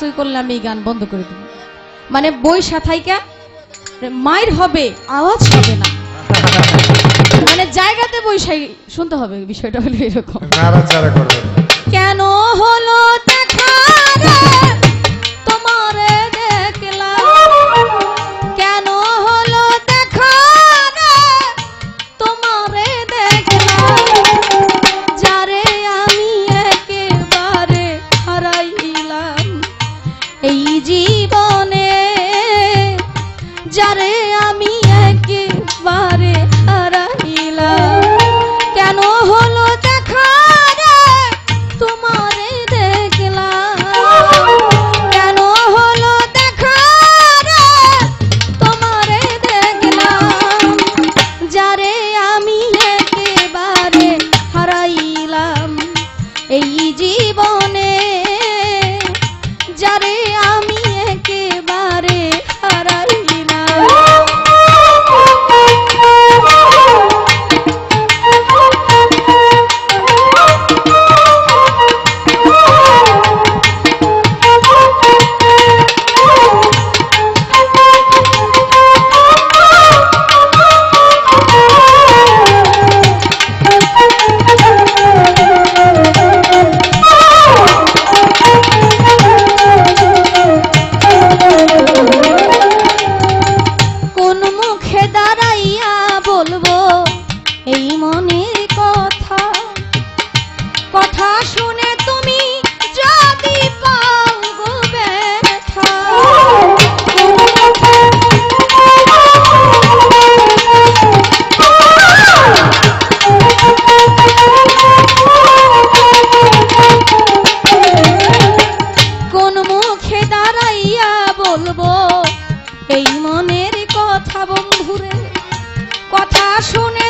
সই করলে আমি এই গান বন্ধ করে দিব। মানে বই সাথাইকা মায়ের হবে আওয়াজ হবে না। মানে জায়গাতে বই সাই শুনতে হবে বিষয়টা হলো এরকম। কেন হলো দেখা? শুনে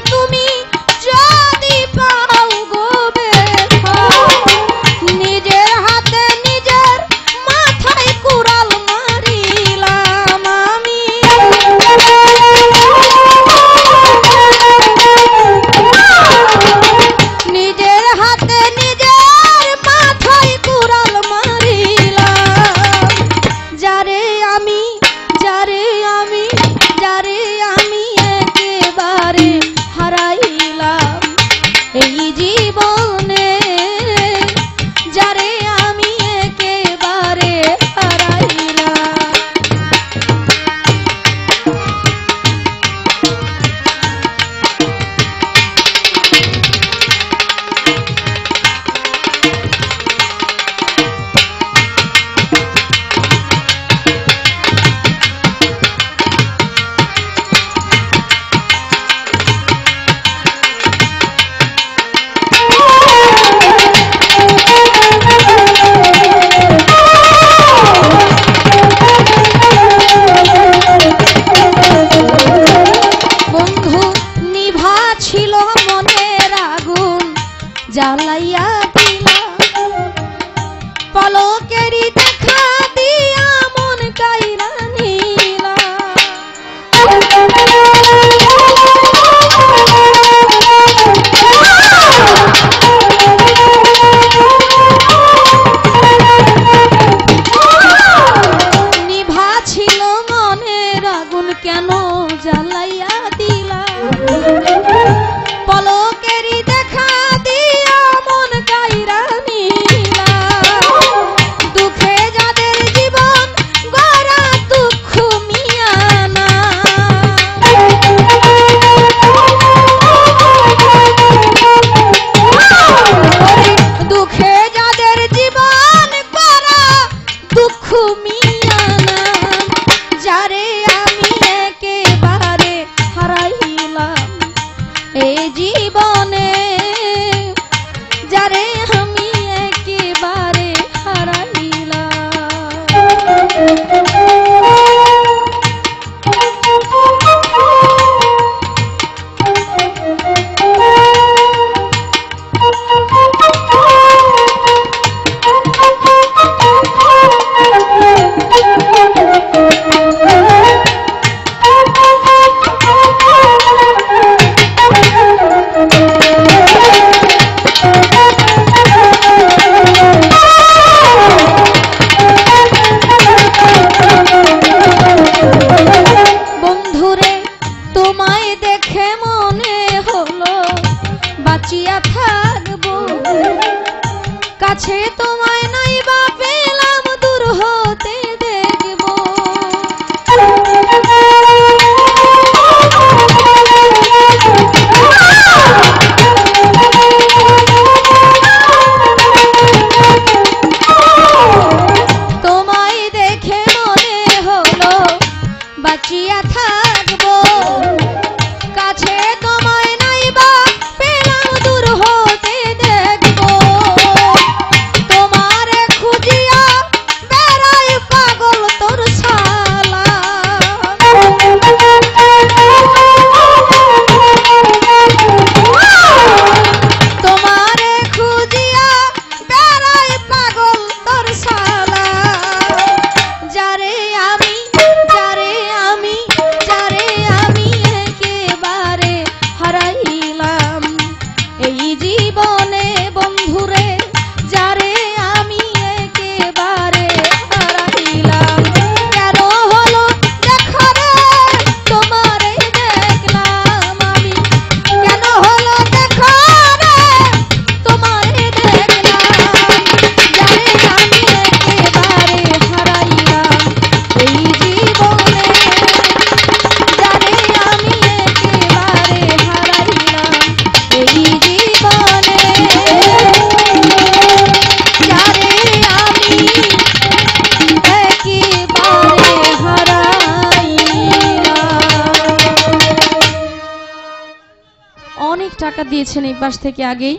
জালাইয়া দিলা পলকেরি কাছে তোমায় নাই বাপ টাকা দিয়েছেন এই পাশ থেকে আগেই।